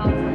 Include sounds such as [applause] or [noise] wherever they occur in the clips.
好。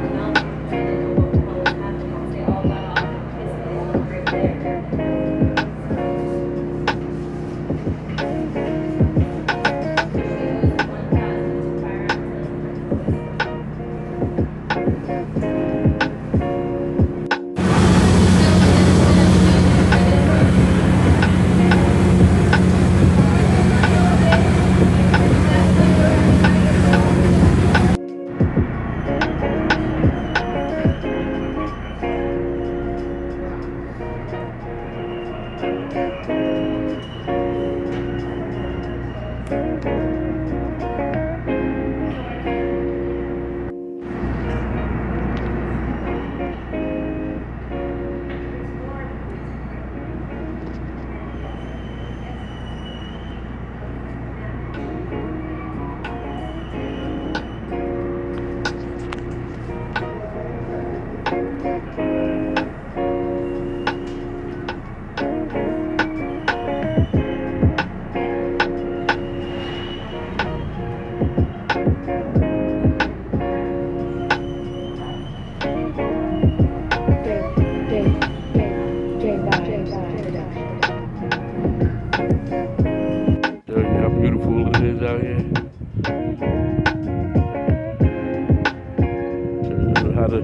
How to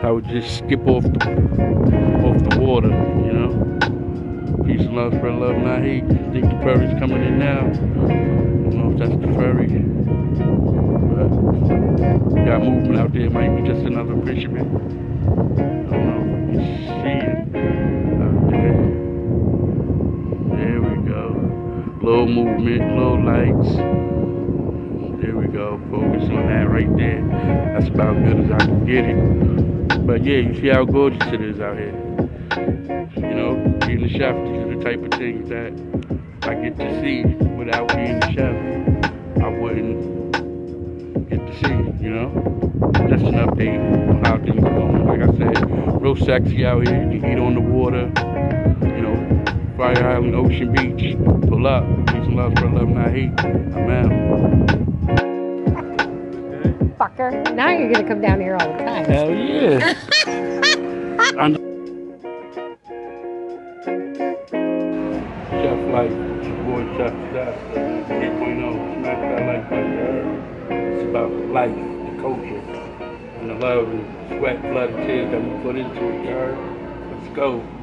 how to just skip off the off the water, you know. Peace and love, spread love, not hate. I think the ferry's coming in now. I don't know if that's the ferry. But got movement out there, might be just another fisherman. I don't know. Just seeing out there. There we go. Low movement, low lights. There we go. Focus on that right there. That's about good as I can get it. But yeah, you see how gorgeous it is out here. You know, being the chef, these are the type of things that I get to see without being the chef. I wouldn't get to see, you know? Just an update on how things are going. Like I said, real sexy out here. You can eat on the water, you know, Fire Island, Ocean Beach. Pull up. Peace and love, spread love, not hate. I'm out. Fucker. Now you're gonna come down here all the time. Hell yeah. I'm Chef Life, it's your boy Chef Jeff, 3.0, smack that like button, you? It's about life, the culture, and the love and sweat, blood, and tears that we put into it, you heard? Let's go.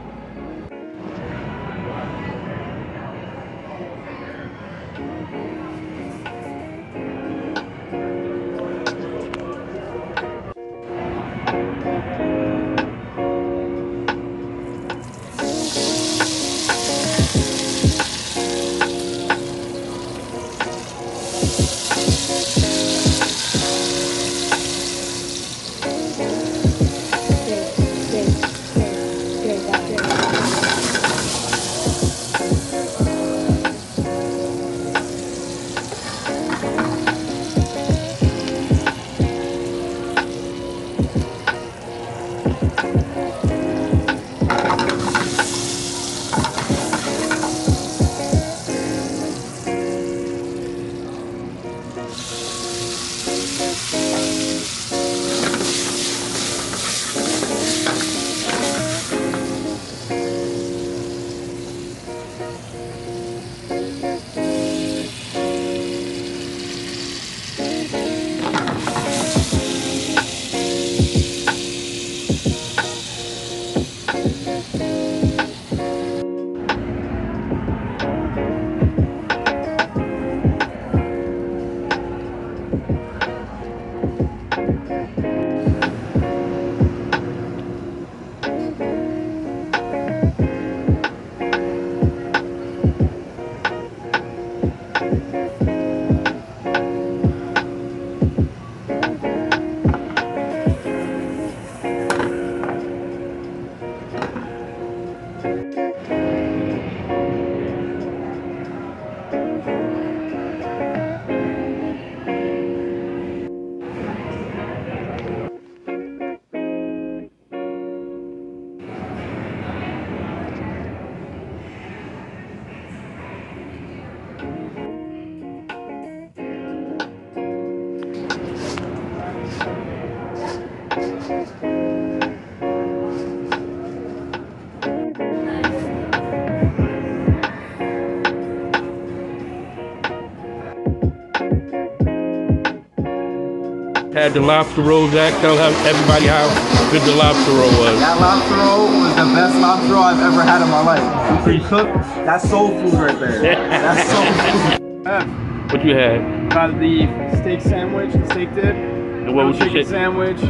Had the lobster rolls at. Tell everybody how good the lobster roll was. That lobster roll was the best lobster roll I've ever had in my life. You can cook, that's soul food right there. [laughs] That's soul food. [laughs] What you had? About the steak sandwich, the steak dip, And what would you chicken say? sandwich.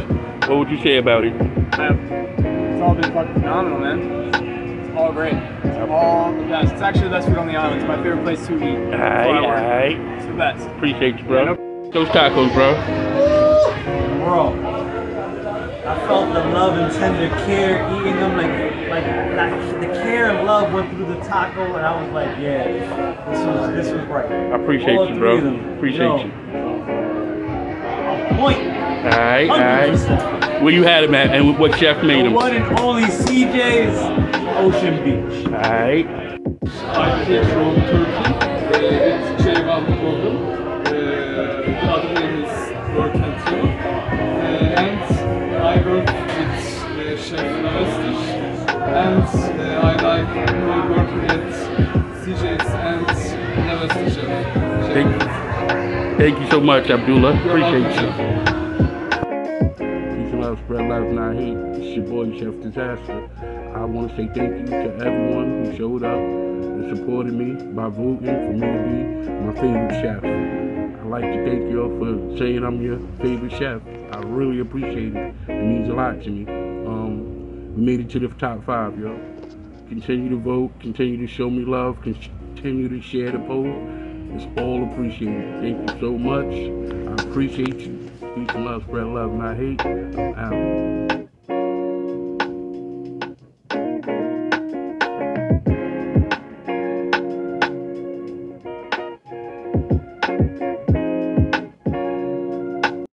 What would you say about it? I- It's all been fucking phenomenal, man. It's all great. It's all the best. It's actually the best food on the island. It's my favorite place to eat. I Alright, work. alright. It's the best. Appreciate you, bro. Those tacos, bro. Bro, I felt the love and tender care eating them like like that, the care and love went through the taco and I was like, yeah, this was this was right. I appreciate All you, bro. of them. Appreciate Yo. you. Point. Alright, alright. 100%. Where you had him at and what chef made The him? one and only CJ's Ocean Beach. Alright. I came from Work. Uh, and I work with uh, Chef. And uh, I like CJ's and. Thank you. Thank you so much, Abdullah. Appreciate you. Peace and love, spread love, not hate. It's your boy, Chef Disaster. I want to say thank you to everyone who showed up and supported me by voting for me to be my favorite chef. Like to thank you all for saying I'm your favorite chef. I really appreciate it. It means a lot to me. Um, we made it to the top five, y'all. Continue to vote, continue to show me love, continue to share the poll. It's all appreciated. Thank you so much. I appreciate you. Peace and love, spread love, not hate. I'm out.